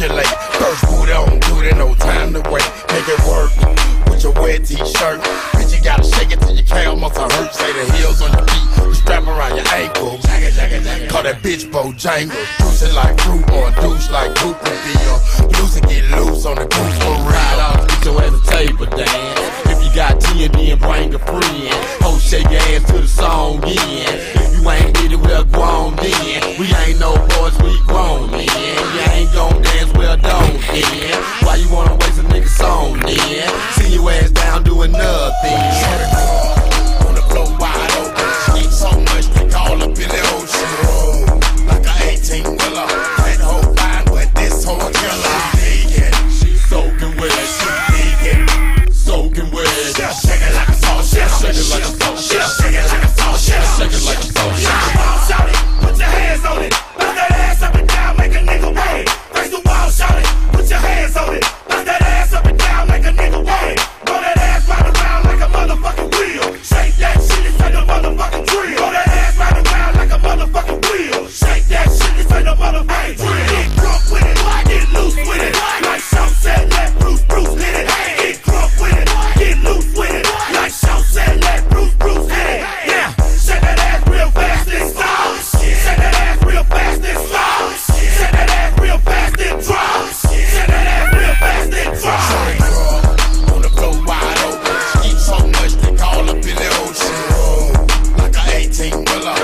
circulate. First boot on, dude, no time to wait. Make it work with your wet t-shirt. Bitch, you gotta shake it till your calf muscle hurts. Say the heels on your feet, strap around your ankles. Call that bitch Bojangles. Juice it like fruit or douche like group deal. Loose and get loose on the goose for real. off get your ass a table dance. If you got T and then bring a friend. whole shake your ass to the song in. If you ain't did it, well, a grown then. We ain't no boys, we grown men. umbrella.